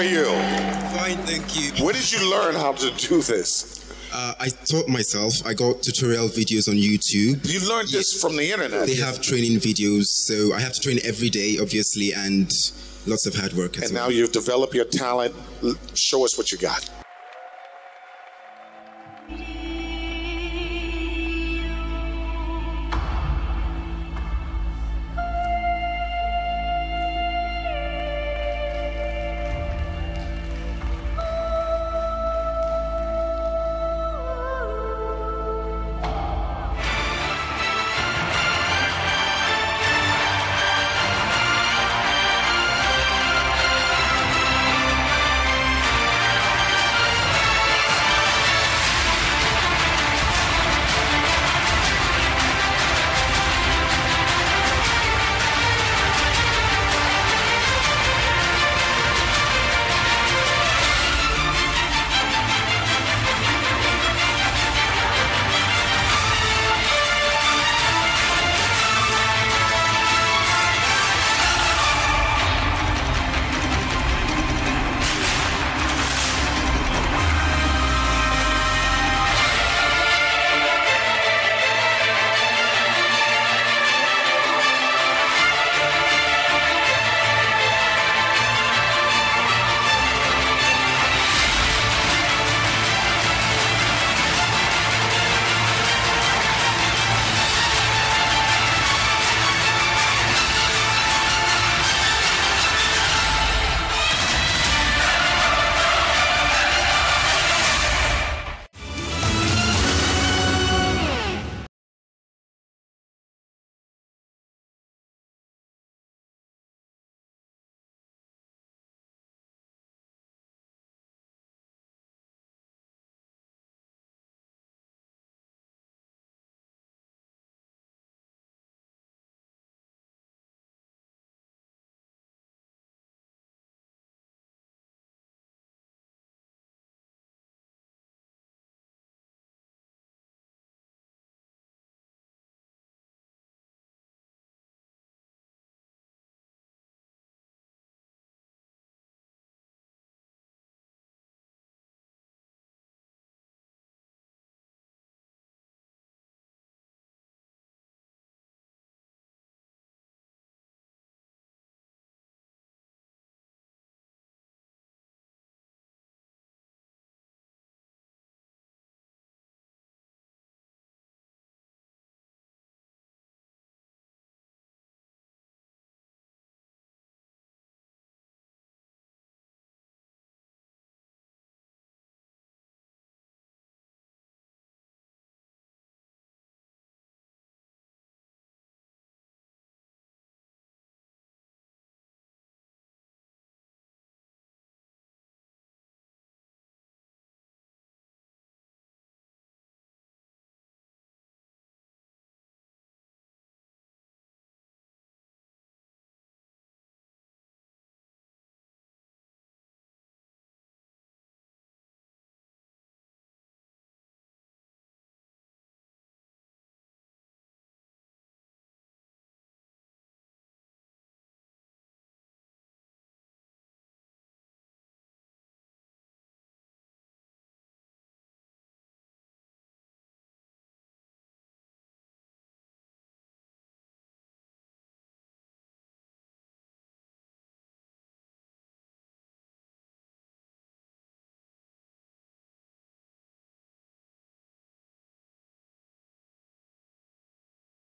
are you? Fine, thank you. Where did you learn how to do this? Uh, I taught myself. I got tutorial videos on YouTube. You learned this from the internet. They have training videos, so I have to train every day, obviously, and lots of hard work. and well. now you've developed your talent. Show us what you got.